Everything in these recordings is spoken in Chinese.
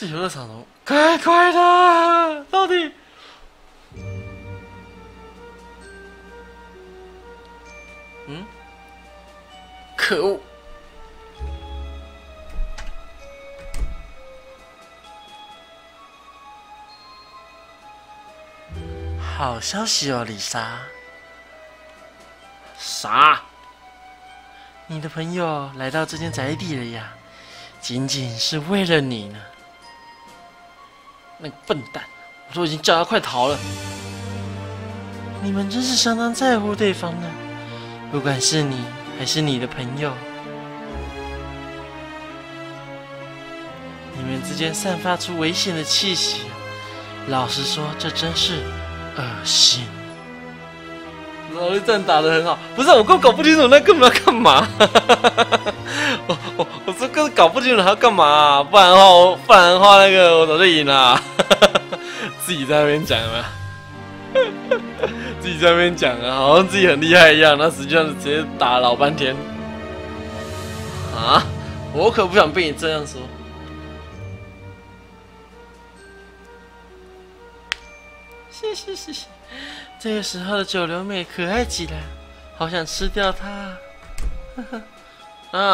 这游乐场中，快快的，到底？嗯？可恶！好消息哦，丽莎。啥？你的朋友来到这间宅邸了呀，仅仅是为了你呢。那个笨蛋，我都已经叫他快逃了。你们真是相当在乎对方呢，不管是你还是你的朋友，你们之间散发出危险的气息。老实说，这真是恶心。老一战打得很好，不是我根本搞不清楚那根本要干嘛。我我我这根本搞不清楚他干嘛，不然的话，我不然的话那个我早就赢了。自己在那边讲嘛，自己在那边讲啊，好像自己很厉害一样，那实际上是直接打老半天。啊，我可不想被你这样说。谢谢谢谢。这个时候的九流妹可爱极了，好想吃掉它。啊，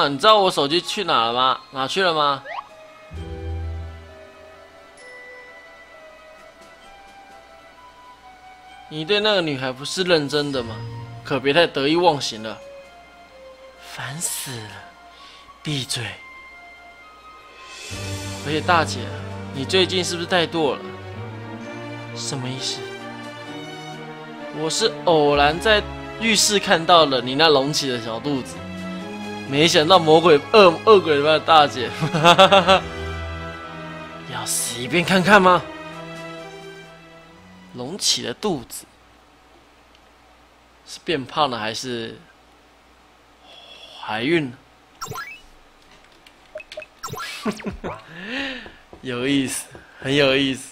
你知道我手机去哪了吗？哪去了吗？你对那个女孩不是认真的吗？可别太得意忘形了。烦死了！闭嘴！而且大姐，你最近是不是太多了？什么意思？我是偶然在浴室看到了你那隆起的小肚子，没想到魔鬼恶恶鬼般的大姐，要死一遍看看吗？隆起的肚子是变胖了还是怀孕？有意思，很有意思。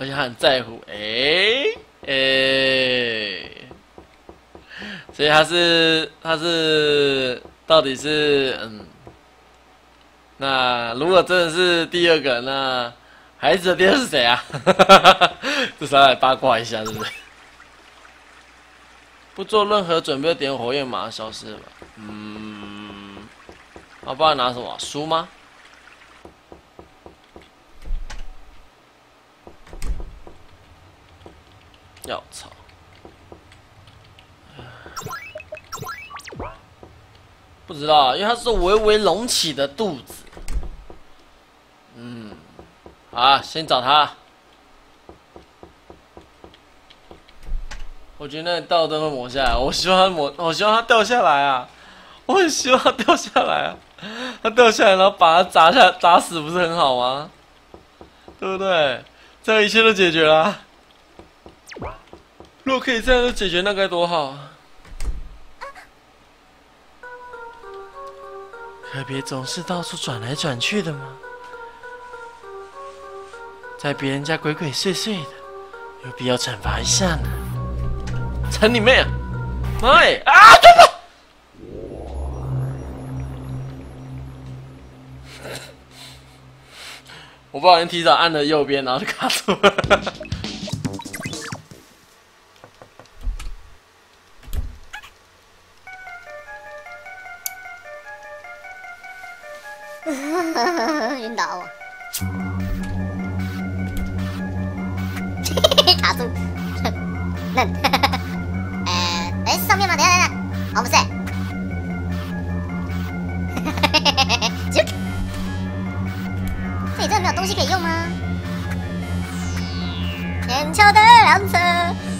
而且他很在乎，哎哎，所以他是他是到底是嗯，那如果真的是第二个，那孩子的爹是谁啊？至少来八卦一下，是不是？不做任何准备，点火焰马上消失了？嗯，我不知道拿什么书吗？要操！不知道，因为它是微微隆起的肚子。嗯，啊，先找他。我觉得那道灯会抹下来，我希望它抹，我希望它掉下来啊！我很希望它掉下来啊！它掉下来，然后把它砸下砸死，不是很好吗？对不对？这一切都解决了。如果可以这样就解决，那该多好啊！可别总是到处转来转去的嘛，在别人家鬼鬼祟祟的，有必要惩罚一下呢。惩你妹啊！妈啊！真的！我不小心提早按了右边，然后就卡住了。西可以用吗？天桥的两侧，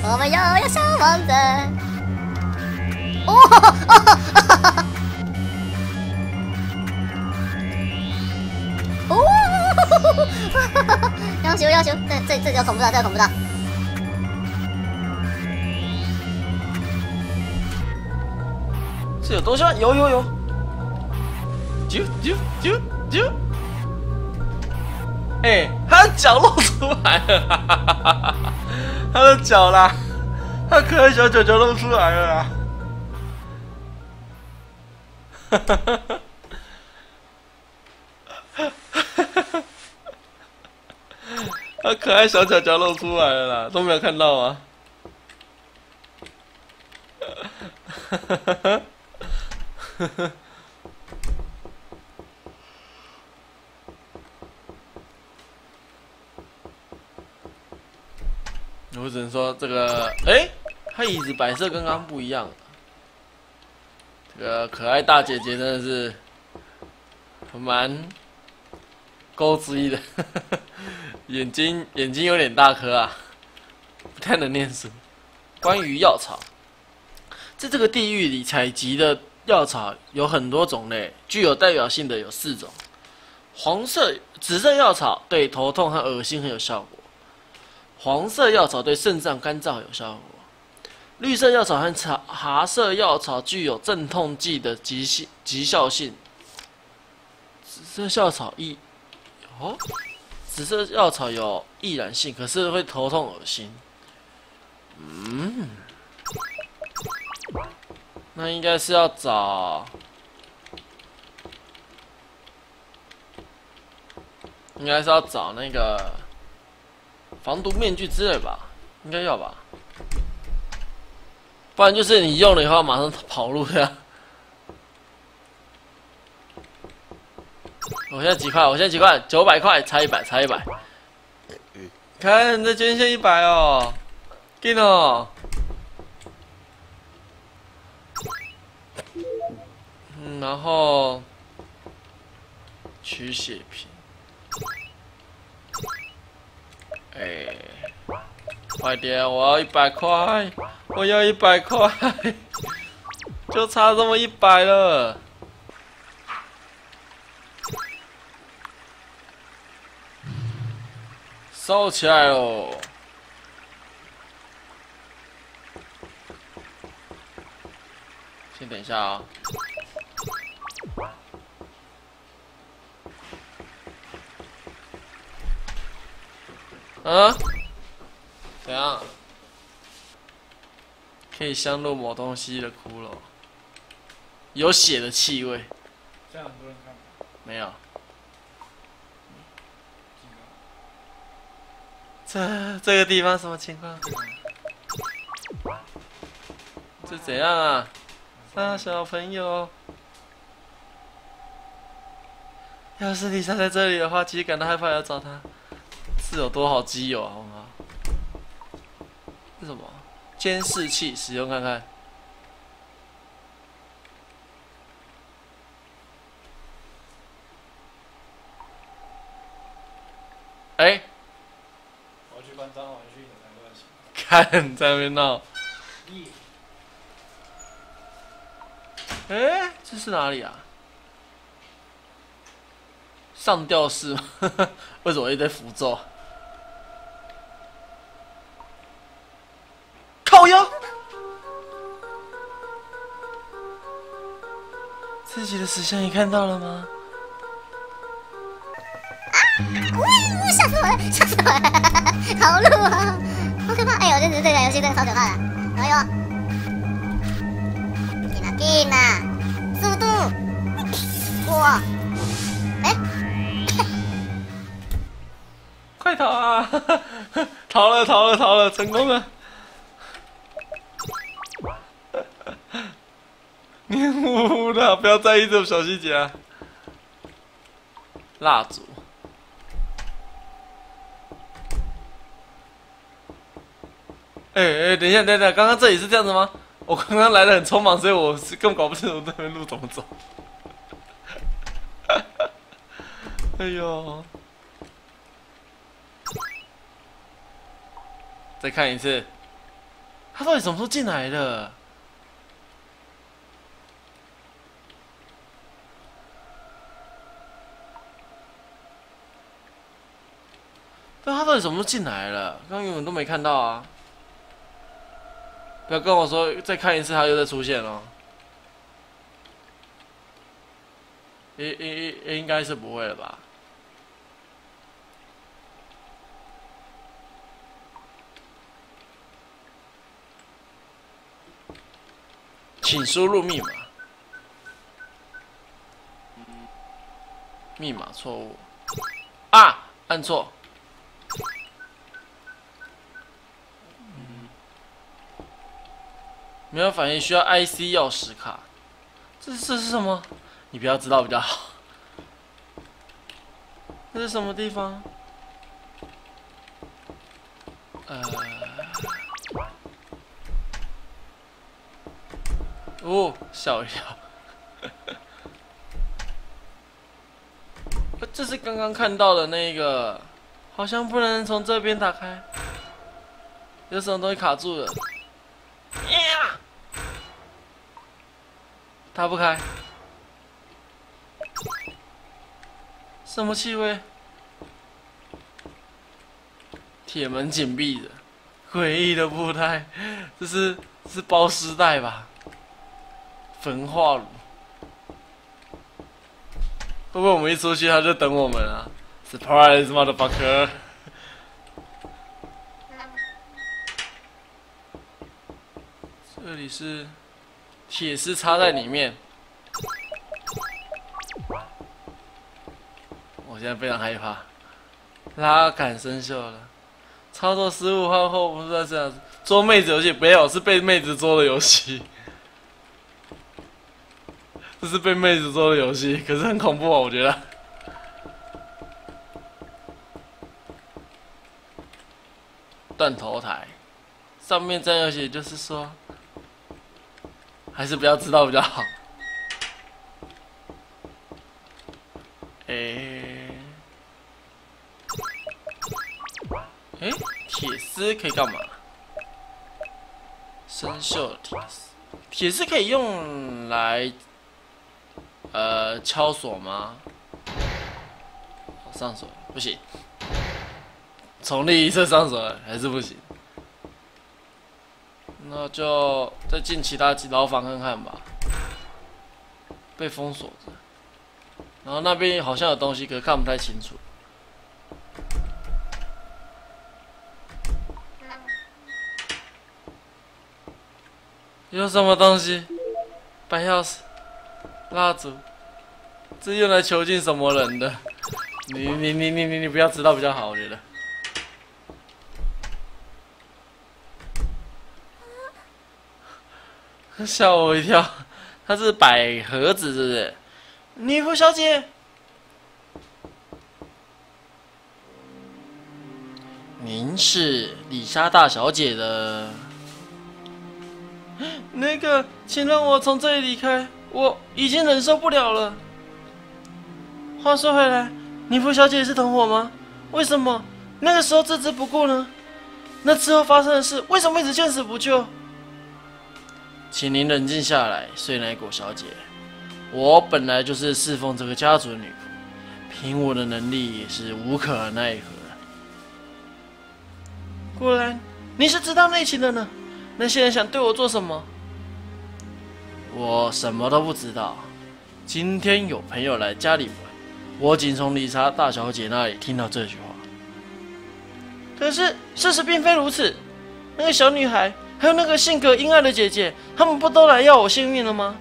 我们遥遥相望着。哦。要求要求，这这这个捅不到，这个捅不到。这有东西吗？有有有。啾啾啾啾。哎，他的脚露出来了，他的脚啦，他可爱小脚脚露出来了。哈哈哈他可爱小脚脚露出来了啦，都没有看到啊。我只能说这个，哎、他椅子摆设跟刚刚不一样。这个可爱大姐姐真的是蛮勾之一的，眼睛眼睛有点大颗啊，不太能念书。关于药草，在这个地域里采集的药草有很多种类，具有代表性的有四种。黄色、紫色药草对头痛和恶心很有效果，黄色药草对肾脏干燥有效果，绿色药草和茶茶色药草具有镇痛剂的极性极效性。紫色药草易哦，紫色药草有易燃性，可是会头痛恶心。嗯，那应该是要找，应该是要找那个防毒面具之类吧，应该要吧，不然就是你用了以后马上跑路呀。我现在几块？我现在几块？九百块，差一百，差一百。看，这捐献一百哦。给哦。嗯，然后取血瓶。哎，快点！我要一百块，我要一百块，就差这么一百了。烧起来喽！先等一下啊、啊？怎样？可以镶入某东西的骷髅，有血的气味。这样很多人看吗？没有。这这个地方什么情况？这怎样啊？大小朋友，要是丽莎在这里的话，其实感到害怕，要找她，是有多好基友啊，好吗？是什么？监视器，使用看看。哎、我要去关张，我要去演才乱行。看在那边闹。咦，哎、这是哪里啊？上吊式吗？为什么一堆符咒？自己的死相你看到了吗？呜，吓死我了，吓死我了，好路啊，好可怕！哎呦，这这这个游戏真的超可怕的。哎呦，进啊进啊，速度！哇，哎，快逃啊！逃了，逃了，逃了，成功了！黏糊糊的，不要在意这种小细节啊。蜡烛。哎、哎、等一下，等一下，刚刚这里是这样子吗？我刚刚来的很匆忙，所以我是根本搞不清楚这边路怎么走。哎呦！再看一次，他到底什么时候进来的？他到底什么时候进来了？刚刚永远都没看到啊！不要跟我说再看一次，他又再出现了。应应应应该是不会了吧？请输入密码。密码错误啊，按错。没有反应，需要 IC 钥匙卡。这这是什么？你不要知道比较好。这是什么地方？呃，哦，吓我一跳。这是刚刚看到的那个，好像不能从这边打开，有什么东西卡住了。呀！打不开。什么气味？铁门紧闭的，诡异的布袋，这是是包尸袋吧？焚化炉。会不会我们一出去他就等我们啊？Surprise motherfucker！这里是铁丝插在里面，我现在非常害怕。拉杆生锈了，操作失误后后不是这样子。捉妹子游戏没有，是被妹子捉的游戏。这是被妹子做的游戏，可是很恐怖啊！我觉得。断头台，上面这样写，就是说，还是不要知道比较好。哎，哎，铁丝可以干嘛？生锈铁丝，铁丝可以用来。呃，敲锁吗？上锁不行，从另一侧上锁还是不行。那就再进其他几牢房看看吧。被封锁着，然后那边好像有东西，可是看不太清楚。有什么东西？白钥匙。蜡烛，这用来囚禁什么人的？你你你你你你不要知道比较好，我觉得。吓我一跳，他是百合子，是不是？女仆小姐，您是李莎大小姐的？那个，请让我从这里离开。我已经忍受不了了。话说回来，女仆小姐也是同伙吗？为什么那个时候置之不顾呢？那之后发生的事，为什么一直见死不救？请您冷静下来，睡奶果小姐。我本来就是侍奉这个家族的女仆，凭我的能力也是无可奈何。果然，你是知道内情的呢。那些人想对我做什么？我什么都不知道。今天有朋友来家里玩，我仅从理查大小姐那里听到这句话。可是事实并非如此。那个小女孩，还有那个性格阴暗的姐姐，他们不都来要我性命了吗？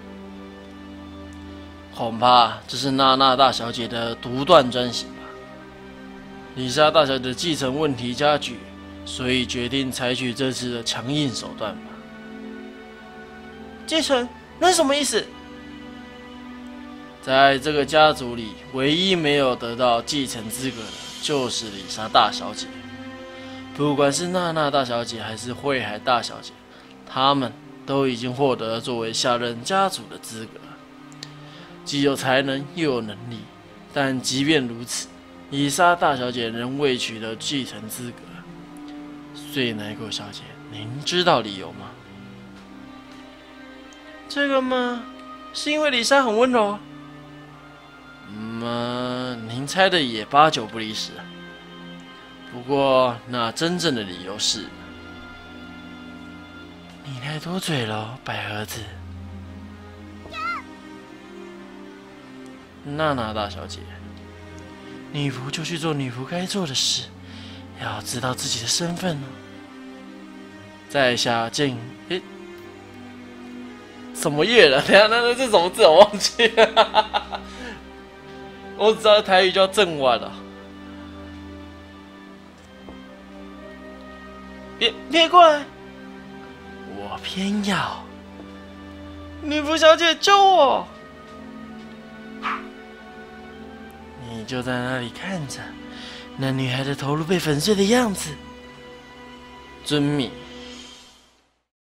恐怕这是娜娜大小姐的独断专行吧。丽莎大小姐继承问题加剧，所以决定采取这次的强硬手段吧。继承。那是什么意思？在这个家族里，唯一没有得到继承资格的，就是李莎大小姐。不管是娜娜大小姐还是慧海大小姐，她们都已经获得了作为下任家主的资格，既有才能又有能力。但即便如此，丽莎大小姐仍未取得继承资格。碎奶狗小姐，您知道理由吗？这个嘛，是因为李莎很温柔。嗯，您猜的也八九不离十。不过，那真正的理由是，你太多嘴了，百合子。娜娜大小姐，女仆就去做女仆该做的事，要知道自己的身份呢。在下敬诶。什么月了？等下，那那是什么字？我忘记了。我只知道台语叫正晚了。别别过来！我偏要！女仆小姐救我！你就在那里看着那女孩的头颅被粉碎的样子。遵命。